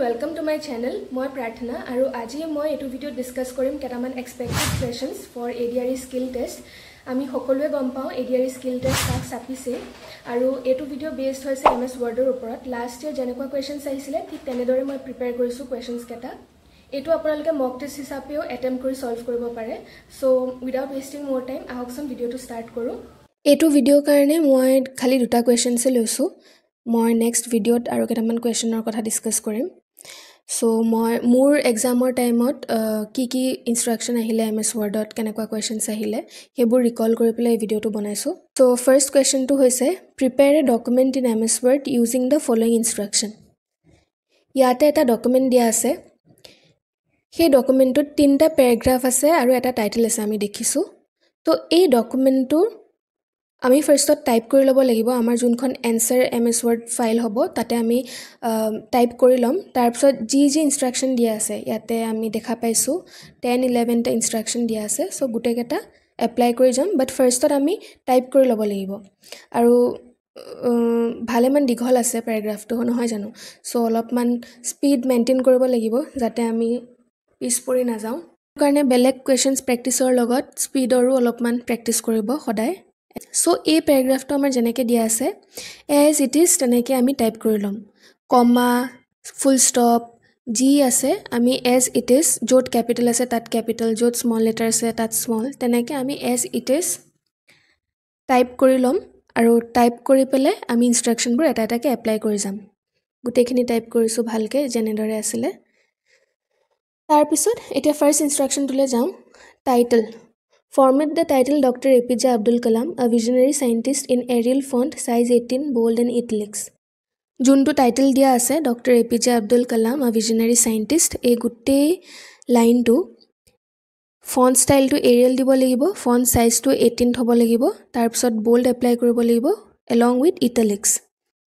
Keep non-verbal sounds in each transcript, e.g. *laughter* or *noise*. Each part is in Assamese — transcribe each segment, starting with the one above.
ৱেলকাম টু মাই চেনেল মই প্ৰাৰ্থনা আৰু আজি মই এইটো ভিডিঅ'ত ডিছকাছ কৰিম কেইটামান expected questions for A D R E skill test আমি সকলোৱে গম পাওঁ A D R E skill test তাক চাপিছে আৰু এইটো ভিডিঅ' বেছড হৈছে এম এছ ৱৰ্ডৰ ওপৰত। লাষ্ট ইয়েৰ যেনেকুৱা কুৱেশ্যনছ আহিছিলে ঠিক তেনেদৰে মই প্ৰিপেয়াৰ কৰিছোঁ কুৱেশ্যনছকেইটা এইটো আপোনালোকে মক টেষ্ট হিচাপেও এটেম্প কৰি ছল্ভ কৰিব পাৰে। চ' উইদাউট ৱেষ্টিং মোৰ টাইম আহকচোন ভিডিঅ'টো ষ্টাৰ্ট কৰোঁ। এইটো ভিডিঅ'ৰ কাৰণে মই খালী দুটা কুৱেশ্যনছে লৈছোঁ। মই নেক্সট ভিডিঅ'ত আৰু কেইটামান কুৱেশ্যনৰ কথা ডিছকাছ কৰিম। চ' মই মোৰ এক্সামৰ টাইমত কি কি ইনষ্ট্ৰাকশ্যন আহিলে এম এছ ৱৰ্ডত কেনেকুৱা কুৱেশ্যনছ আহিলে সেইবোৰ ৰিকল কৰি পেলাই এই ভিডিঅ'টো বনাইছোঁ। চ' ফাৰ্ষ্ট কুৱেশ্যনটো হৈছে prepare a document in M S Word using the following instruction ইয়াতে এটা ডকুমেণ্ট দিয়া আছে। সেই ডকুমেণ্টটোত তিনিটা পেৰেগ্ৰাফ আছে আৰু এটা টাইটেল আছে আমি দেখিছোঁ। তো এই ডকুমেণ্টটোৰ আমি ফাৰ্ষ্টত টাইপ কৰি ল'ব লাগিব আমাৰ যোনখন answer M S Word file হ'ব তাতে আমি টাইপ কৰি ল'ম। তাৰপিছত যি যি ইনষ্ট্ৰাকশ্যন দিয়া আছে ইয়াতে আমি দেখা পাইছোঁ টেন ইলেভেনটা ইনষ্ট্ৰাকশ্যন দিয়া আছে চ' গোটেইকেইটা এপ্লাই কৰি যাম বাট ফাৰ্ষ্টত আমি টাইপ কৰি ল'ব লাগিব। আৰু ভালেমান দীঘল আছে পেৰেগ্ৰাফটো নহয় জানো? চ' অলপমান স্পীড মেইনটেইন কৰিব লাগিব যাতে আমি পিছ পৰি নাযাওঁ। কাৰণে বেলেগ কুৱেশ্যনছ প্ৰেক্টিছৰ লগত স্পীডৰো অলপমান প্ৰেক্টিছ কৰিব সদায়। চ' এই পেৰেগ্ৰাফটো আমাৰ যেনেকৈ দিয়া আছে এজ ইট ইজ তেনেকৈ আমি টাইপ কৰি ল'ম। কমা ফুল ষ্টপ যি আছে আমি এজ ইট ইজ য'ত কেপিটেল আছে তাত কেপিটেল য'ত স্মল লেটাৰ আছে তাত স্মল তেনেকৈ আমি এজ ইট ইজ টাইপ কৰি ল'ম আৰু টাইপ কৰি পেলাই আমি ইনষ্ট্ৰাকশ্যনবোৰ এটা এটাকৈ এপ্লাই কৰি যাম। গোটেইখিনি টাইপ কৰিছোঁ ভালকৈ যেনেদৰে আছিলে। তাৰপিছত এতিয়া ফাৰ্ষ্ট ইনষ্ট্ৰাকশ্যনটোলৈ যাওঁ। Title format the title doctor A P J Abdul Kalam a visionary scientist in Arial font size eighteen bold and italics যোনটো টাইটেল দিয়া আছে doctor A P J Abdul Kalam a visionary scientist এই গোটেই লাইনটো ফণ্ট ষ্টাইলটো এৰিয়েল দিব লাগিব ফণ্ট চাইজটো এইটিন হ'ব লাগিব তাৰপিছত বল্ড এপ্লাই কৰিব লাগিব এলং উইথ ইটালিক্স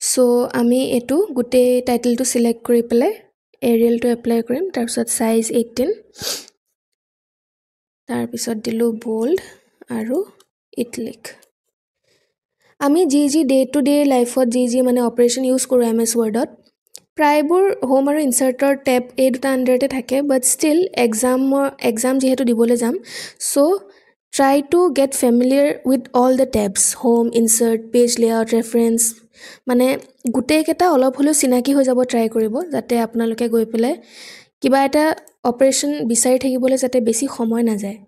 চ' আমি এইটো গোটেই টাইটেলটো চিলেক্ট কৰি পেলাই এৰিয়েলটো এপ্লাই কৰিম তাৰপিছত চাইজ এইটিন তাৰপিছত দিলোঁ বল্ড আৰু ইটলিক আমি যি যি ডে টু ডে লাইফত যি যি মানে অপাৰেশ্যন ইউজ কৰোঁ এম এছ ৱৰ্ডত প্ৰায়বোৰ হোম আৰু ইনচাৰ্টৰ টেপ এই দুটা আণ্ডাৰতে থাকে বাট ষ্টিল এক্সামৰ এক্সাম যিহেতু দিবলৈ যাম so' try to get familiar with all the tabs home insert page layout reference মানে গোটেইকেইটা অলপ হ'লেও চিনাকি হৈ যাব ট্ৰাই কৰিব যাতে আপোনালোকে গৈ পেলাই কিবা এটা অপাৰেশ্যন বিচাৰি থাকিবলৈ যাতে বেছি সময় নাযায়।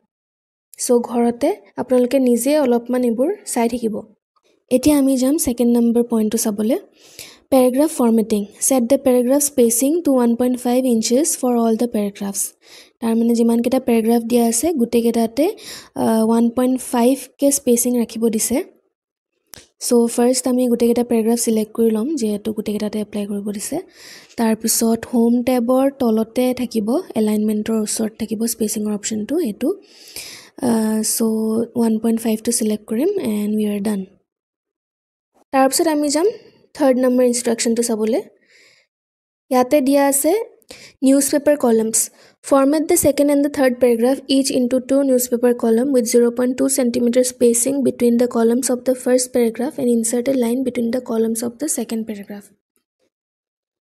চ' ঘৰতে আপোনালোকে নিজে অলপমান এইবোৰ চাই থাকিব। এতিয়া আমি যাম ছেকেণ্ড নম্বৰ পইণ্টটো চাবলৈ। Paragraph formatting. Set the paragraph spacing to one point five inches for all the paragraphs তাৰমানে যিমানকেইটা পেৰেগ্ৰাফ দিয়া আছে গোটেইকেইটাতে ওৱান পইণ্ট ফাইভকৈ স্পেচিং ৰাখিব দিছে। চ' ফাৰ্ষ্ট আমি গোটেইকেইটা পেৰেগ্ৰাফ চিলেক্ট কৰি ল'ম যিহেতু গোটেইকেইটাতে এপ্লাই কৰিব দিছে। তাৰপিছত হোম টেবৰ তলতে থাকিব এলাইনমেণ্টৰ ওচৰত থাকিব স্পেচিঙৰ অপশ্যনটো এইটো। চ' ওৱান পইণ্ট ফাইভটো চিলেক্ট কৰিম এণ্ড উই আৰ ডান তাৰপিছত আমি যাম থাৰ্ড নম্বৰ ইনষ্ট্ৰাকশ্যনটো চাবলৈ। ইয়াতে দিয়া আছে format the second and the third paragraph each into two newspaper column with zero' point two centimetre spacing between the columns of the first paragraph and insert a line between the columns of the second paragraph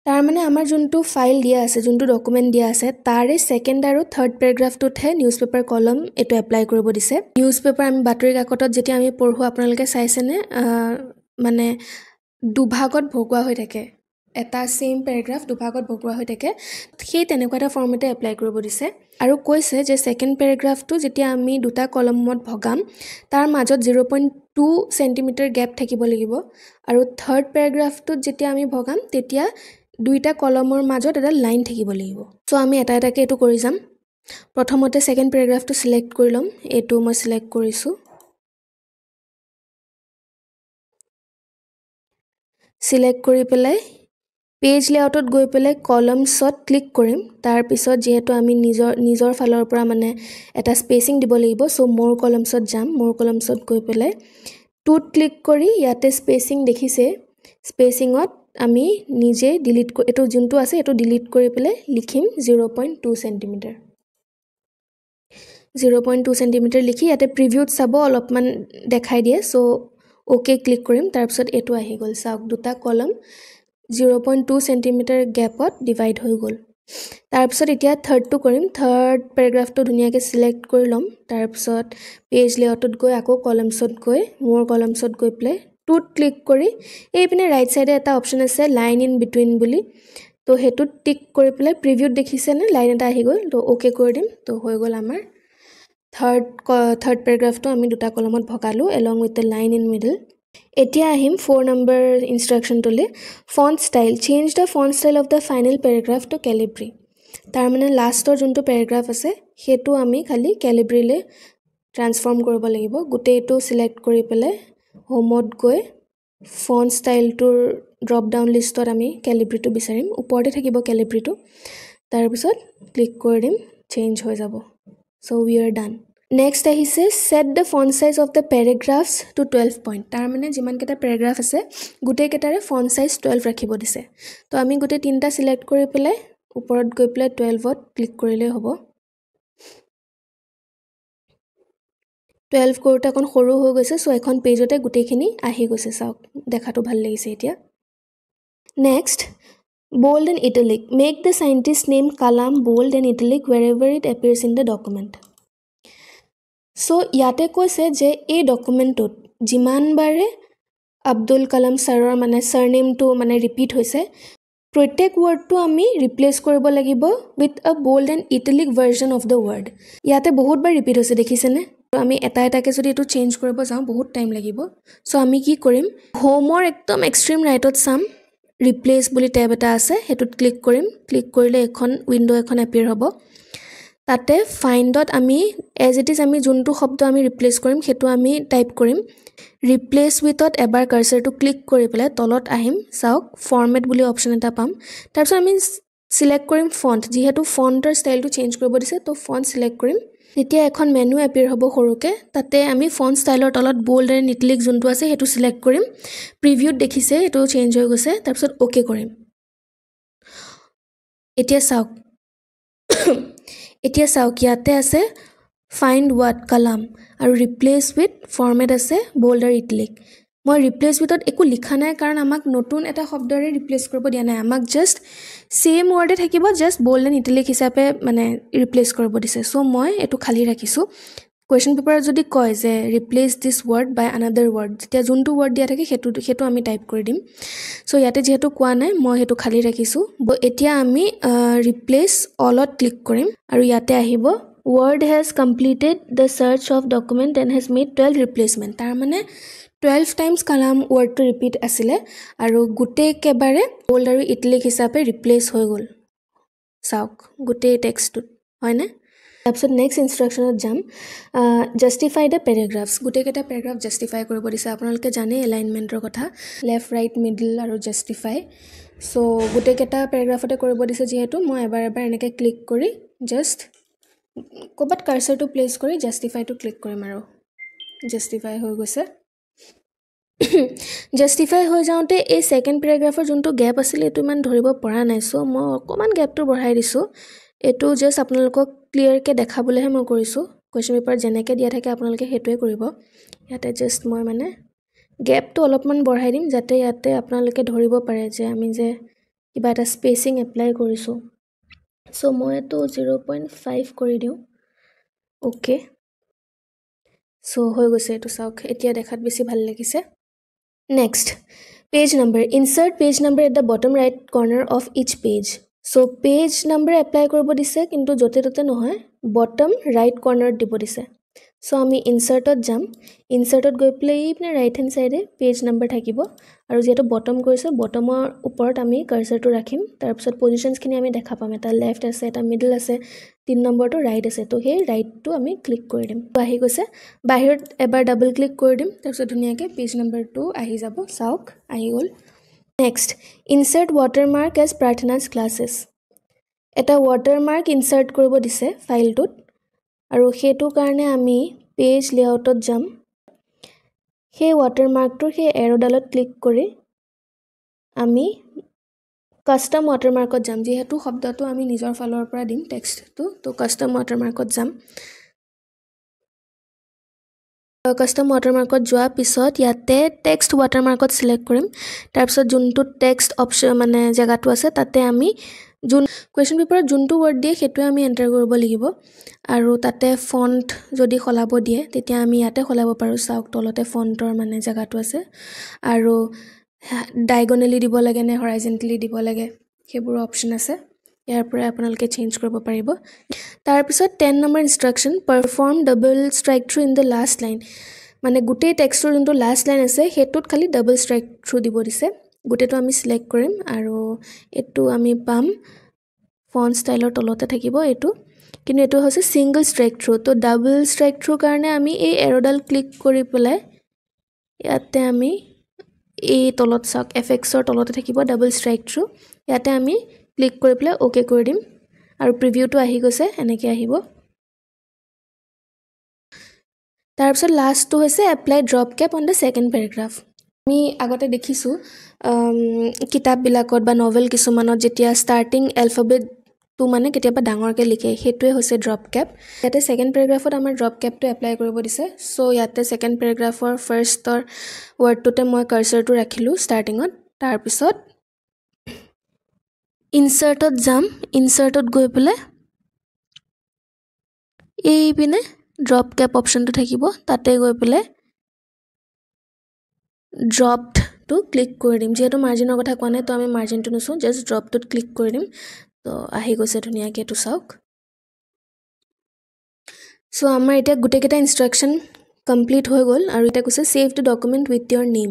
তাৰমানে আমাৰ যোনটো ফাইল দিয়া আছে যোনটো ডকুমেণ্ট দিয়া আছে তাৰে ছেকেণ্ড আৰু থাৰ্ড পেৰেগ্ৰাফটোতহে নিউজ পেপাৰ কলম এইটো এপ্লাই কৰিব দিছে। নিউজ পেপাৰ আমি বাতৰি কাকতত যেতিয়া আমি পঢ়োঁ আপোনালোকে চাইছেনে মানে দুভাগত ভগোৱা হৈ থাকে। এটা ছেইম পেৰেগ্ৰাফ দুভাগত ভগোৱা হৈ থাকে। সেই তেনেকুৱা এটা ফৰ্মেটে এপ্লাই কৰিব দিছে। আৰু কৈছে যে ছেকেণ্ড পেৰেগ্ৰাফটো যেতিয়া আমি দুটা কলমত ভগাম তাৰ মাজত zero' point two centimetre gap থাকিব লাগিব। আৰু থাৰ্ড পেৰেগ্ৰাফটোত যেতিয়া আমি ভগাম তেতিয়া দুইটা কলমৰ মাজত এটা লাইন থাকিব লাগিব। চ' আমি এটা এটাকৈ এইটো কৰি যাম। প্ৰথমতে ছেকেণ্ড পেৰেগ্ৰাফটো চিলেক্ট কৰি ল'ম। এইটো মই চিলেক্ট কৰিছোঁ। চিলেক্ট কৰি পেলাই পেজ লেআউটত গৈ পেলাই কলমছত ক্লিক কৰিম। তাৰপিছত যিহেতু আমি নিজৰ নিজৰ ফালৰ পৰা মানে এটা স্পেচিং দিব লাগিব চ' মোৰ কলমছত যাম। মোৰ কলমছত গৈ পেলাই টুত ক্লিক কৰি ইয়াতে স্পেচিং দেখিছে। স্পেচিঙত আমি নিজে ডিলিট এইটো যোনটো আছে এইটো ডিলিট কৰি পেলাই লিখিম zero' point two centimetre zero' point two centimetre লিখি ইয়াতে প্ৰিভিউত চাব অলপমান দেখাই দিয়ে চ' অ'কে ক্লিক কৰিম। তাৰপিছত এইটো আহি গ'ল। চাওক দুটা column zero' point two centimetre গেপত divide হৈ গ'ল। তাৰপিছত এতিয়া থাৰ্ডটো কৰিম। থাৰ্ড পেৰাগ্ৰাফটো ধুনীয়াকৈ চিলেক্ট কৰি ল'ম। তাৰপিছত পেজ লেআউটত গৈ আকৌ কলমছত গৈ মোৰ কলমছত গৈ পেলাই টুত ক্লিক কৰি এইপিনে ৰাইট ছাইডে এটা অপশ্যন আছে লাইন ইন বিটুইন বুলি। তো সেইটোত টিক কৰি পেলাই প্ৰিভিউত দেখিছেনে লাইন এটা আহি গ'ল। তো অ'কে কৰি দিম। তো হৈ গ'ল আমাৰ। থাৰ্ড থাৰ্ড পেৰাগ্ৰাফটো আমি দুটা কলমত ভগালোঁ along with the line in middle এতিয়া আহিম four number ইনষ্ট্ৰাকশ্যনটোলৈ font style change the font style of the final paragraph to Calibri তাৰমানে লাষ্টৰ যোনটো পেৰাগ্ৰাফ আছে সেইটো আমি খালি কেলিব্ৰিলৈ ট্ৰান্সফৰ্ম কৰিব লাগিব। গোটেইটো চিলেক্ট কৰি পেলাই হোমত গৈ ফণ্ট ষ্টাইলটোৰ ড্ৰপ ডাউন লিষ্টত আমি কেলিব্ৰিটো বিচাৰিম। ওপৰতে থাকিব কেলিব্ৰিটো তাৰপিছত ক্লিক কৰি দিম চেঞ্জ হৈ যাব। So' we are done next আহিছে set the font size of the paragraphs to twelve point তাৰমানে যিমানকেইটা পেৰেগ্ৰাফ আছে গোটেইকেইটাৰে ফণ্ট চাইজ টুৱেল্ভ ৰাখিব দিছে। তো আমি গোটেই তিনিটা চিলেক্ট কৰি পেলাই ওপৰত গৈ পেলাই টুৱেলভত ক্লিক কৰিলেই হ'ব। টুৱেলভ কৰোঁতে অকণ সৰু হৈ গৈছে চ' এখন পেজতে গোটেইখিনি আহি গৈছে। চাওক দেখাটো ভাল লাগিছে এতিয়া। Next bold and italic. Make the scientist name kalam bold and italic wherever it appears in the document so' ইয়াতে কৈছে যে এই ডকুমেণ্টটোত যিমানবাৰে আব্দুল কালাম ছাৰৰ মানে ছাৰনেমটো মানে ৰিপিট হৈছে প্ৰত্যেক ৱৰ্ডটো আমি ৰিপ্লেচ কৰিব লাগিব with a bold and italic version of the word ইয়াতে বহুতবাৰ ৰিপিট হৈছে দেখিছেনে? আমি এটা এটাকৈ যদি এইটো চেঞ্জ কৰিব যাওঁ বহুত টাইম লাগিব। চ' আমি কি কৰিম? হোমৰ একদম এক্সট্ৰিম ৰাইটত চাম। ৰিপ্লেচ বুলি টেব এটা আছে সেইটোত ক্লিক কৰিম। ক্লিক কৰিলে এখন উইণ্ড' এখন এপিয়াৰ হ'ব। তাতে ফাইণ্ডত আমি এজ ইট ইজ আমি যোনটো শব্দ আমি ৰিপ্লেচ কৰিম সেইটো আমি টাইপ কৰিম। ৰিপ্লেচ উইথত এবাৰ কাৰ্চাৰটো ক্লিক কৰি পেলাই তলত আহিম। চাওক ফৰ্মেট বুলি অপশ্যন এটা পাম। তাৰপিছত আমি চিলেক্ট কৰিম ফণ্ট যিহেতু ফণ্টৰ ষ্টাইলটো চেঞ্জ কৰিব দিছে তো ফণ্ট চিলেক্ট কৰিম। তেতিয়া এখন মেনু এপিয়াৰ হ'ব সৰুকৈ। তাতে আমি ফণ্ট ষ্টাইলৰ তলত বল্ড এণ্ড নিটলিক যোনটো আছে সেইটো চিলেক্ট কৰিম। প্ৰিভিউত দেখিছে এইটো চেঞ্জ হৈ গৈছে। তাৰপিছত অ'কে কৰিম। এতিয়া চাওক এতিয়া চাওক ইয়াতে আছে ফাইণ্ড ৱাট কালাম আৰু ৰিপ্লেচ উইথ ফৰ্মেট আছে বল্ড আৰু ইটলিক মই ৰিপ্লেচ উইথত একো লিখা নাই কাৰণ আমাক নতুন এটা শব্দৰে ৰিপ্লেচ কৰিব দিয়া নাই। আমাক জাষ্ট ছেইম ৱৰ্ডে থাকিব জাষ্ট বল্ড এণ্ড ইটেলিক হিচাপে মানে ৰিপ্লেচ কৰিব দিছে। চ' মই এইটো খালী ৰাখিছোঁ। কুৱেশ্যন পেপাৰত যদি কয় যে replace this word by another word যেতিয়া যোনটো ৱৰ্ড দিয়া থাকে সেইটো সেইটো আমি টাইপ কৰি দিম। চ' ইয়াতে যিহেতু কোৱা নাই মই সেইটো খালী ৰাখিছোঁ। এতিয়া আমি ৰিপ্লেচ অলত ক্লিক কৰিম আৰু ইয়াতে আহিব word has completed the search of document and has made twelve replacement তাৰমানে টুৱেল্ভ টাইমছ কালাম ৱৰ্ডটো ৰিপিট আছিলে আৰু গোটেইকেবাৰে বল্ড আৰু ইটলিক হিচাপে ৰিপ্লেচ হৈ গ'ল। চাওক গোটেই টেক্সটোত হয়নে? তাৰপিছত নেক্সট ইনষ্ট্ৰাকশ্যনত যাম। জাষ্টিফাই দ্য পেৰাগ্ৰাফছ গোটেইকেইটা পেৰাগ্ৰাফ জাষ্টিফাই কৰিব দিছে। আপোনালোকে জানেই এলাইনমেণ্টৰ কথা। লেফ্ট ৰাইট মিডল আৰু জাষ্টিফাই চ' গোটেইকেইটা পেৰাগ্ৰাফতে কৰিব দিছে যিহেতু। মই এবাৰ এবাৰ এনেকৈ ক্লিক কৰি জাষ্ট ক'ৰবাত কাৰ্চাৰটো প্লেচ কৰি জাষ্টিফাইটো ক্লিক কৰিম আৰু। জাষ্টিফাই হৈ গৈছে। *coughs* জাষ্টিফাই হৈ যাওঁতে এই ছেকেণ্ড পেৰাগ্ৰাফৰ যোনটো গেপ আছিলে এইটো ইমান ধৰিব পৰা নাই। চ' মই অকণমান গেপটো বঢ়াই দিছোঁ। এইটো জাষ্ট আপোনালোকক ক্লিয়াৰকৈ দেখাবলৈহে মই কৰিছোঁ। কুৱেশ্যন পেপাৰত যেনেকৈ দিয়া থাকে আপোনালোকে সেইটোৱে কৰিব। ইয়াতে জাষ্ট মই মানে গেপটো অলপমান বঢ়াই দিম যাতে ইয়াতে আপোনালোকে ধৰিব পাৰে যে আমি যে কিবা এটা স্পেচিং এপ্লাই কৰিছোঁ। চ' মই এইটো জিৰ' পইণ্ট ফাইভ কৰি দিওঁ। অ'কে চ' হৈ গৈছে এইটো চাওক। এতিয়া দেখাত বেছি ভাল লাগিছে। Next page number insert page number at the bottom right corner of each page so' page number apply কৰিব দিছে কিন্তু য'তে ত'তে নহয় বটম ৰাইট কৰ্ণাৰত দিব দিছে। চ' আমি ইনচাৰ্টত যাম। ইনচাৰ্টত গৈ পেলাই এইপিনে ৰাইট হেণ্ড ছাইডে পেজ নাম্বাৰ থাকিব। আৰু যিহেতু বটম কৰিছোঁ বটমৰ ওপৰত আমি কাৰ্চাৰটো ৰাখিম। তাৰপিছত পজিশ্যনছখিনি আমি দেখা পাম। এটা লেফ্ট আছে এটা মিডল আছে তিনি নম্বৰটো ৰাইট আছে। তো সেই ৰাইটটো আমি ক্লিক কৰি দিম। আহি গৈছে। বাহিৰত এবাৰ ডাবল ক্লিক কৰি দিম। তাৰপিছত ধুনীয়াকৈ পেজ নাম্বাৰটো আহি যাব। চাওক আহি গ'ল। Next insert watermark as প্ৰাৰ্থনাজ classes এটা ৱাটাৰমাৰ্ক ইনচাৰ্ট কৰিব দিছে ফাইলটোত আৰু সেইটো কাৰণে আমি পেজ লেআউটত যাম সেই ৱাটাৰমাৰ্কটোৰ সেই এৰ'ডালত ক্লিক কৰি আমি কাষ্টম ৱাটাৰমাৰ্কত যাম যিহেতু শব্দটো আমি নিজৰ ফালৰ পৰা দিম টেক্সটটো তো কাষ্টম ৱাটাৰমাৰ্কত যাম কাষ্টম ৱাটাৰমাৰ্কত যোৱাৰ পিছত ইয়াতে টেক্সট ৱাটাৰমাৰ্কত চিলেক্ট কৰিম। তাৰপিছত যোনটো টেক্সট অপশ্যন মানে জেগাটো আছে তাতে আমি যোন কুৱেশ্যন পেপাৰত যোনটো ৱৰ্ড দিয়ে সেইটোৱে আমি এণ্টাৰ কৰিব লাগিব। আৰু তাতে ফণ্ট যদি সলাব দিয়ে তেতিয়া আমি ইয়াতে সলাব পাৰোঁ। চাওক তলতে ফণ্টৰ মানে জেগাটো আছে। আৰু ডাইগনেলি দিব লাগে নে হৰাইজেণ্টেলি দিব লাগে সেইবোৰ অপশ্যন আছে। ইয়াৰ পৰাই আপোনালোকে চেঞ্জ কৰিব পাৰিব। তাৰপিছত ten number instruction perform double strike through in the last line মানে গোটেই টেক্সটোৰ যোনটো লাষ্ট লাইন আছে সেইটোত খালি ডাবল ষ্ট্ৰাইক থ্ৰু দিব দিছে। গোটেইটো আমি চিলেক্ট কৰিম আৰু এইটো আমি পাম। ফন ষ্টাইলৰ তলতে থাকিব এইটো। কিন্তু এইটো হৈছে single strike through to double strike থ্ৰুৰ কাৰণে আমি এই এৰ'ডাল ক্লিক কৰি পেলাই ইয়াতে আমি এই তলত চাওক এফেক্সৰ তলতে থাকিব ডাবল ষ্ট্ৰাইক থ্ৰু ইয়াতে আমি ক্লিক কৰি পেলাই অ'কে কৰি দিম। আৰু প্ৰিভিউটো আহি গৈছে এনেকৈ আহিব। তাৰপিছত লাষ্টটো হৈছে apply drop cap on the second paragraph আমি আগতে দেখিছোঁ কিতাপবিলাকত বা নভেল কিছুমানত যেতিয়া ষ্টাৰ্টিং এলফাবেটটো মানে কেতিয়াবা ডাঙৰকৈ লিখে সেইটোৱে হৈছে ড্ৰপ কেপ ইয়াতে ছেকেণ্ড পেৰেগ্ৰাফত আমাৰ ড্ৰপ কেপটো এপ্লাই কৰিব দিছে। চ' ইয়াতে ছেকেণ্ড পেৰেগ্ৰাফৰ ফাৰ্ষ্টৰ ৱৰ্ডটোতে মই কাৰ্চাৰটো ৰাখিলোঁ ষ্টাৰ্টিঙত তাৰপিছত ইনচাৰ্টত যাম ইনচাৰ্টত গৈ পেলাই এইপিনে ড্ৰপ কেপ অপশ্যনটো থাকিব তাতে গৈ পেলাই ড্ৰপডটো ক্লিক কৰি দিম। যিহেতু মাৰ্জিনৰ কথা কোৱা নাই তো আমি মাৰ্জিনটো নুচোঁ জাষ্ট ড্ৰপটোত ক্লিক কৰি দিম। তো আহি গৈছে ধুনীয়াকৈ এইটো চাওক। চ' আমাৰ এতিয়া গোটেইকেইটা ইনষ্ট্ৰাকশ্যন কমপ্লিট হৈ গ'ল আৰু এতিয়া কৈছে save the document with your name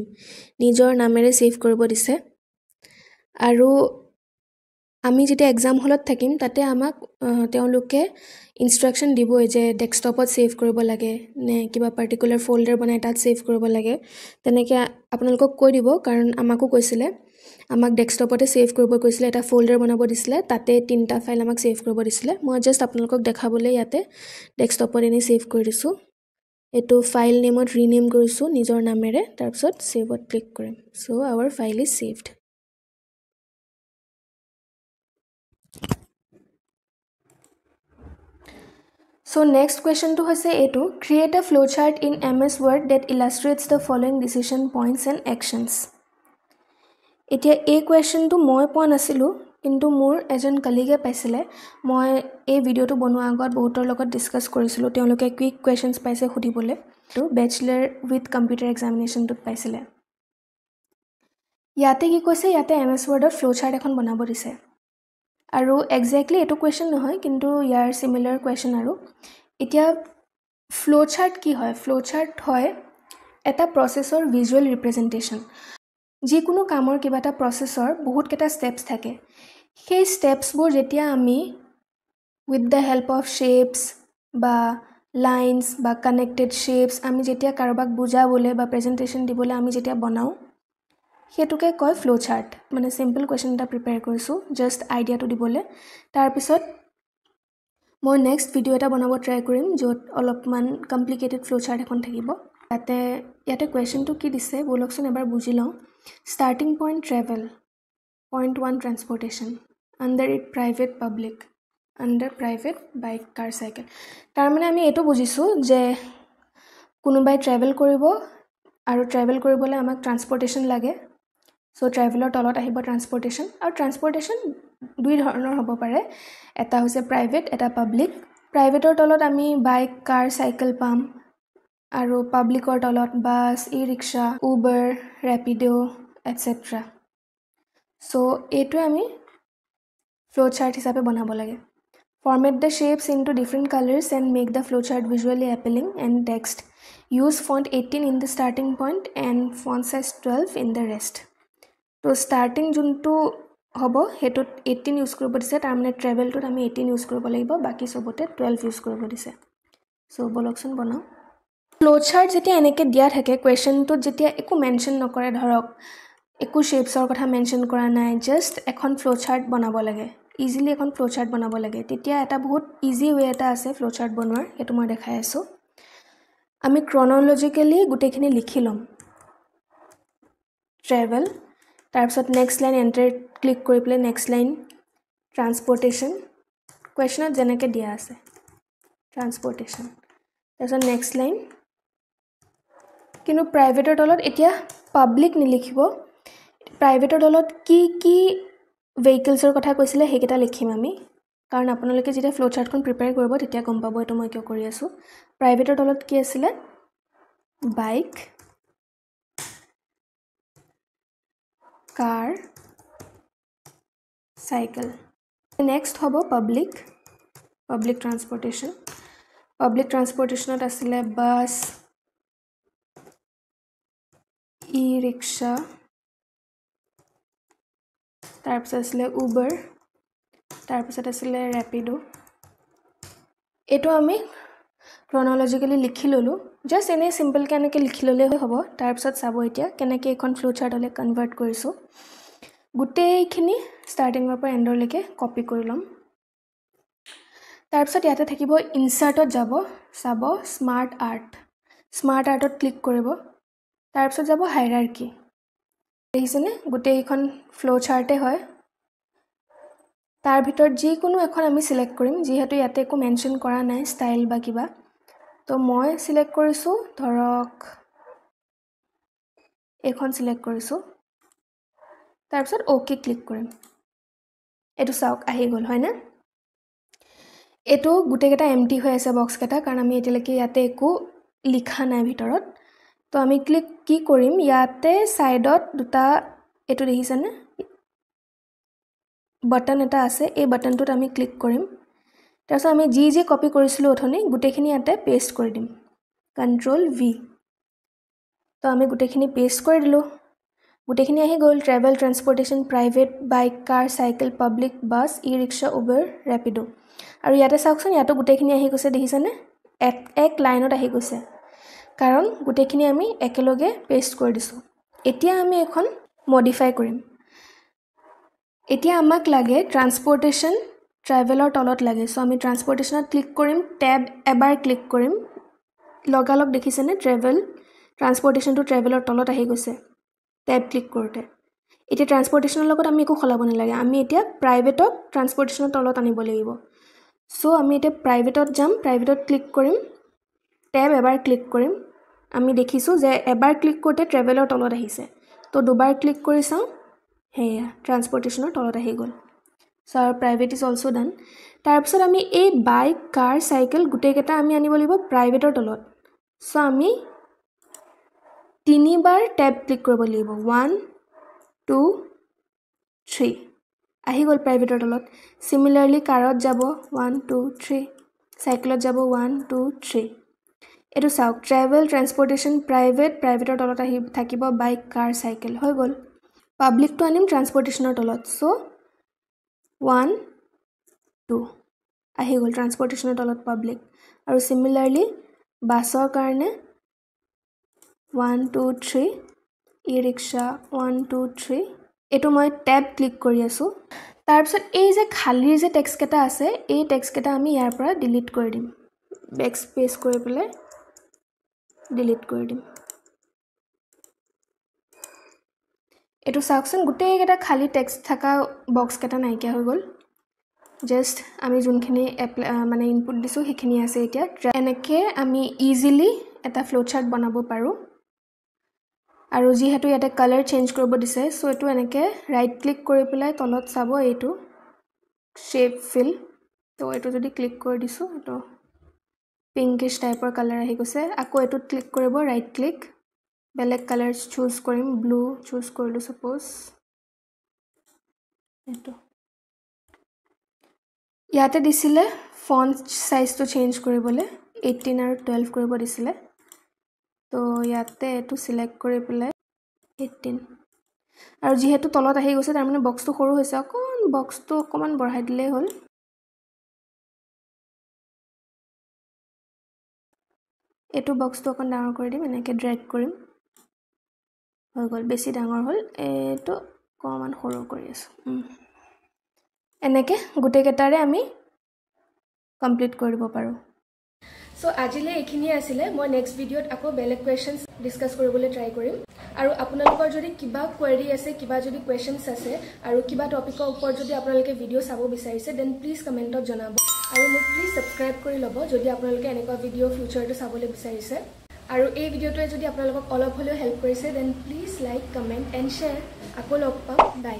নিজৰ নামেৰে ছেভ কৰিব দিছে। আৰু আমি যেতিয়া এক্সাম হলত থাকিম তাতে আমাক তেওঁলোকে ইনষ্ট্ৰাকশ্যন দিবই যে ডেস্কটপত ছেভ কৰিব লাগে নে কিবা পাৰ্টিকুলাৰ ফ'ল্ডাৰ বনাই তাত ছেভ কৰিব লাগে। তেনেকৈ আপোনালোকক কৈ দিব কাৰণ আমাকো কৈছিলে। আমাক ডেস্কটপতে ছেভ কৰিব কৈছিলে এটা ফ'ল্ডাৰ বনাব দিছিলে তাতে তিনিটা ফাইল আমাক ছেভ কৰিব দিছিলে। মই জাষ্ট আপোনালোকক দেখাবলৈ ইয়াতে ডেস্কটপত এনেই ছেভ কৰি দিছোঁ। এইটো ফাইল নেমত ৰিনেম কৰিছোঁ নিজৰ নামেৰে তাৰপিছত ছেভত ক্লিক কৰিম। So' our file is saved so' next কুৱেশ্যনটো হৈছে এইটো create a flow' chart in M S Word that illustrates the following decision points and actions এতিয়া এই কুৱেশ্যনটো মই পোৱা নাছিলোঁ কিন্তু মোৰ এজন কালিগে পাইছিলে মই এই ভিডিঅ'টো বনোৱাৰ আগত বহুতৰ লগত ডিছকাছ কৰিছিলোঁ তেওঁলোকে কুইক কুৱেশ্যনছ পাইছে সুধিবলৈ তো বেচলাৰ উইথ কম্পিউটাৰ এক্সামিনেশ্যনটোত পাইছিলে ইয়াতে কি কৈছে ইয়াতে এম এছ ৱৰ্ডত ফ্ল' চাৰ্ট এখন বনাব দিছে আৰু একজেক্টলি এইটো কুৱেশ্যন নহয় কিন্তু ইয়াৰ চিমিলাৰ কুৱেশ্যন আৰু। এতিয়া ফ্ল' চাৰ্ট কি হয়? ফ্ল' চাৰ্ট হয় এটা প্ৰচেছৰ ভিজুৱেল ৰিপ্ৰেজেণ্টেশ্যন যিকোনো কামৰ কিবা এটা প্ৰচেছৰ বহুতকেইটা ষ্টেপছ থাকে। সেই ষ্টেপছবোৰ যেতিয়া আমি with the help of shapes বা লাইনছ বা কানেক্টেড শ্বেপছ আমি যেতিয়া কাৰোবাক বুজাবলৈ বা প্ৰেজেণ্টেশ্যন দিবলৈ আমি যেতিয়া বনাওঁ সেইটোকে কয় ফ্ল' চাৰ্ট মানে চিম্পল কুৱেশ্যন এটা প্ৰিপেয়াৰ কৰিছোঁ জাষ্ট আইডিয়াটো দিবলৈ। তাৰপিছত মই নেক্সট ভিডিঅ' এটা বনাব ট্ৰাই কৰিম য'ত অলপমান কমপ্লিকেটেড ফ্ল' চাৰ্ট এখন থাকিব। ইয়াতে ইয়াতে কুৱেশ্যনটো কি দিছে ব'লকচোন এবাৰ বুজি লওঁ। Starting point travel point one transportation under it private public under private bike car cycle তাৰমানে আমি এইটো বুজিছোঁ যে কোনোবাই ট্ৰেভেল কৰিব আৰু ট্ৰেভেল কৰিবলৈ আমাক ট্ৰান্সপৰ্টেশ্যন লাগে। চ' ট্ৰেভেলৰ তলত আহিব ট্ৰান্সপৰ্টেশ্যন আৰু ট্ৰান্সপৰ্টেশ্যন দুই ধৰণৰ হ'ব পাৰে। এটা হৈছে প্ৰাইভেট এটা পাব্লিক প্ৰাইভেটৰ তলত আমি বাইক কাৰ চাইকেল পাম আৰু পাব্লিকৰ তলত bus e rickshaw Uber Rapido' etcetera so' এইটোৱে আমি ফ্ল' চাৰ্ট হিচাপে বনাব লাগে। Format the shapes in two different colours and make the flow' chart visually appealing and text use font eighteen in the starting point and font size twelve in the rest তো ষ্টাৰ্টিং যোনটো হ'ব সেইটোত এইটিন ইউজ কৰিব দিছে। তাৰমানে ট্ৰেভেলটোত আমি এইটিন ইউজ কৰিব লাগিব। বাকী চবতে টুৱেলভ ইউজ কৰিব দিছে। চ' ব'লকচোন বনাওঁ। ফ্ল' চাৰ্ট যেতিয়া এনেকৈ দিয়া থাকে কুৱেশ্যনটোত যেতিয়া একো মেনশ্যন নকৰে ধৰক একো শ্বেপছৰ কথা মেনশ্যন কৰা নাই জাষ্ট এখন ফ্ল' চাৰ্ট বনাব লাগে। ইজিলি এখন ফ্ল' চাৰ্ট বনাব লাগে। তেতিয়া এটা বহুত ইজি ৱে এটা আছে ফ্ল' চাৰ্ট বনোৱাৰ। সেইটো মই দেখাই আছোঁ। আমি ক্ৰন'লজিকেলি গোটেইখিনি লিখি ল'ম। ট্ৰেভেল তাৰপিছত নেক্সট লাইন এণ্টাৰ ক্লিক কৰি পেলাই নেক্সট লাইন ট্ৰান্সপৰ্টেশ্যন কুৱেশ্যনত যেনেকৈ দিয়া আছে ট্ৰান্সপৰ্টেশ্যন তাৰপিছত নেক্সট লাইন কিন্তু প্ৰাইভেটৰ তলত এতিয়া পাব্লিক নিলিখিব প্ৰাইভেটৰ তলত কি কি ভেহিকেলছৰ কথা কৈছিলে সেইকেইটা লিখিম আমি কাৰণ আপোনালোকে যেতিয়া ফ্ল' চাৰ্টখন প্ৰিপেয়াৰ কৰিব তেতিয়া গম পাব এইটো মই কিয় কৰি আছোঁ প্ৰাইভেটৰ তলত কি আছিলে বাইক কাৰ চাইকেল নেক্সট হ'ব পাব্লিক পাব্লিক ট্ৰান্সপৰ্টেশ্যন পাব্লিক ট্ৰান্সপৰ্টেশ্যনত আছিলে বাছ ই ৰিক্সা তাৰপিছত আছিলে উবেৰ তাৰপিছত আছিলে ৰেপিড' এইটো আমি ক্ৰনলজিকেলি লিখি ল'লোঁ। জাষ্ট এনেই চিম্পলকৈ এনেকৈ লিখি ল'লেই হ'ব। তাৰপিছত চাব এতিয়া কেনেকৈ এইখন ফ্ল' চাৰ্টলৈ কনভাৰ্ট কৰিছোঁ। গোটেইখিনি ষ্টাৰ্টিঙৰ পৰা এণ্ডলৈকে কপি কৰি ল'ম। তাৰপিছত ইয়াতে থাকিব ইনচাৰ্টত যাব। চাব স্মাৰ্ট আৰ্ট স্মাৰ্ট আৰ্টত ক্লিক কৰিব। তাৰপিছত যাব হাইৰাৰ্কি দেখিছেনে? গোটেইকেইখন ফ্ল' চাৰ্টে হয়। তাৰ ভিতৰত যিকোনো এখন আমি চিলেক্ট কৰিম। যিহেতু ইয়াতে একো মেনশ্যন কৰা নাই ষ্টাইল বা কিবা। তো মই চিলেক্ট কৰিছোঁ ধৰক এইখন চিলেক্ট কৰিছোঁ। তাৰপিছত অ'কে ক্লিক কৰিম। এইটো চাওক আহি গ'ল হয়নে? এইটো গোটেইকেইটা এম টি হৈ আছে বক্সকেইটা কাৰণ আমি এতিয়ালৈকে ইয়াতে একো লিখা নাই ভিতৰত। তো আমি ক্লিক কি কৰিম? ইয়াতে ছাইডত দুটা এইটো দেখিছেনে? বাটন এটা আছে এই বাটনটোত আমি ক্লিক কৰিম। তাৰপিছত আমি যি যি কপি কৰিছিলোঁ অথনি গোটেইখিনি ইয়াতে পেষ্ট কৰি দিম। কণ্ট্ৰল ভি তো আমি গোটেইখিনি পেষ্ট কৰি দিলোঁ। গোটেইখিনি আহি গ'ল travel transportation private bike car cycle public bus e rickshaw Uber Rapido' আৰু ইয়াতে চাওকচোন ইয়াতো গোটেইখিনি আহি গৈছে দেখিছেনে? এক এক লাইনত আহি গৈছে। কাৰণ গোটেইখিনি আমি একেলগে পেষ্ট কৰি দিছোঁ। এতিয়া আমি এখন মডিফাই কৰিম। এতিয়া আমাক লাগে ট্ৰান্সপৰ্টেশ্যন ট্ৰেভেলৰ তলত লাগে। চ' আমি ট্ৰান্সপৰ্টেশ্যনত ক্লিক কৰিম টেব এবাৰ ক্লিক কৰিম। লগালগ দেখিছেনে? ট্ৰেভেল ট্ৰান্সপৰ্টেশ্যনটো ট্ৰেভেলৰ তলত আহি গৈছে। টেব ক্লিক কৰোঁতে। এতিয়া ট্ৰান্সপৰ্টেশ্যনৰ লগত আমি একো সলাব নালাগে। আমি এতিয়া প্ৰাইভেটক ট্ৰান্সপৰ্টেশ্যনৰ তলত আনিব লাগিব। চ' আমি এতিয়া প্ৰাইভেটত যাম প্ৰাইভেটত ক্লিক কৰিম। টেব এবাৰ ক্লিক কৰিম। আমি দেখিছোঁ যে এবাৰ ক্লিক কৰোঁতে ট্ৰেভেলৰ তলত আহিছে। তো দুবাৰ ক্লিক কৰি চাওঁ। সেয়া ট্ৰান্সপৰ্টেশ্যনৰ তলত আহি গ'ল। চ' আৰু প্ৰাইভেট ইজ অলছ' ডান তাৰপিছত আমি এই বাইক কাৰ চাইকেল গোটেইকেইটা আমি আনিব লাগিব প্ৰাইভেটৰ তলত চ' আমি তিনিবাৰ টেব ক্লিক কৰিব লাগিব ওৱান টু থ্ৰী আহি গ'ল প্ৰাইভেটৰ তলত চিমিলাৰলি কাৰত যাব ওৱান টু থ্ৰী চাইকেলত যাব ওৱান টু থ্ৰী এইটো চাওক ট্ৰেভেল ট্ৰেন্সপৰ্টেশ্যন প্ৰাইভেট প্ৰাইভেটৰ তলত আহি থাকিব বাইক কাৰ চাইকেল হৈ গ'ল পাব্লিকটো আনিম ট্ৰান্সপৰ্টেশ্যনৰ তলত চ' ওৱান টু আহি গ'ল। ট্ৰান্সপৰ্টেশ্যনৰ তলত পাব্লিক আৰু চিমিলাৰলি বাছৰ কাৰণে one two three e rickshaw one two three এইটো মই টেব ক্লিক কৰি আছোঁ। তাৰপিছত এই যে খালীৰ যে টেক্সকেইটা আছে এই টেক্সকেইটা আমি ইয়াৰ পৰা ডিলিট কৰি দিম। বেক স্পেচ কৰি পেলাই ডিলিট কৰি দিম। এইটো চাওকচোন গোটেইকেইটা খালী টেক্সট থকা বক্সকেইটা নাইকিয়া হৈ গ'ল। জাষ্ট আমি যোনখিনি এপ্লাই মানে ইনপুট দিছোঁ সেইখিনি আছে এতিয়া। এনেকৈ আমি ইজিলি এটা ফ্ল' চাৰ্ট বনাব পাৰোঁ। আৰু যিহেতু ইয়াতে কালাৰ চেঞ্জ কৰিব দিছে চ' এইটো এনেকৈ ৰাইট ক্লিক কৰি পেলাই তলত চাব এইটো শ্বেপ ফিল তো এইটো যদি ক্লিক কৰি দিছোঁ এইটো পিংকিছ টাইপৰ কালাৰ আহি গৈছে। আকৌ এইটোত ক্লিক কৰিব ৰাইট ক্লিক বেলেগ কালাৰ চুজ কৰিম ব্লু চুজ কৰিলোঁ ছাপ'জ এইটো ইয়াতে দিছিলে ফণ্ট চাইজটো চেঞ্জ কৰিবলৈ এইটিন আৰু টুৱেল্ভ কৰিব দিছিলে। তো ইয়াতে এইটো চিলেক্ট কৰি পেলাই এইটিন আৰু যিহেতু তলত আহি গৈছে তাৰমানে বক্সটো সৰু হৈছে অকণ বক্সটো অকণমান বঢ়াই দিলেই হ'ল। এইটো বক্সটো অকণ ডাঙৰ কৰি দিম এনেকৈ ড্ৰেগ কৰিম। হৈ গ'ল বেছি ডাঙৰ হ'ল। এইটো অকণমান সৰু কৰি আছোঁ। এনেকৈ গোটেইকেইটাৰে আমি কমপ্লিট কৰি দিব পাৰোঁ। চ' আজিলৈ এইখিনিয়ে আছিলে। মই নেক্সট ভিডিঅ'ত আকৌ বেলেগ কুৱেশ্যনছ ডিছকাছ কৰিবলৈ ট্ৰাই কৰিম। আৰু আপোনালোকৰ যদি কিবা কুৱেৰি আছে কিবা যদি কুৱেশ্যনছ আছে আৰু কিবা টপিকৰ ওপৰত যদি আপোনালোকে ভিডিঅ' চাব বিচাৰিছে দেন প্লিজ কমেণ্টত জনাব। আৰু মোক প্লিজ ছাবস্ক্ৰাইব কৰি ল'ব যদি আপোনালোকে এনেকুৱা ভিডিঅ' ফিউচাৰটো চাবলৈ বিচাৰিছে। আৰু এই ভিডিঅ'টোৱে যদি আপোনালোকক অলপ হ'লেও হেল্প কৰিছে then please like comment and share আকৌ লগ পাম। বাই